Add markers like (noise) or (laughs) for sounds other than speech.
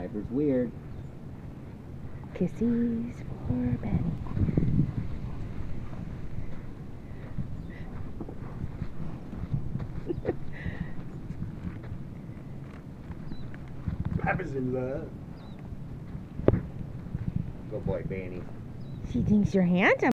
Piper's weird. Kisses for Benny. (laughs) Papa's in love. Good boy, Benny. She thinks you're handsome.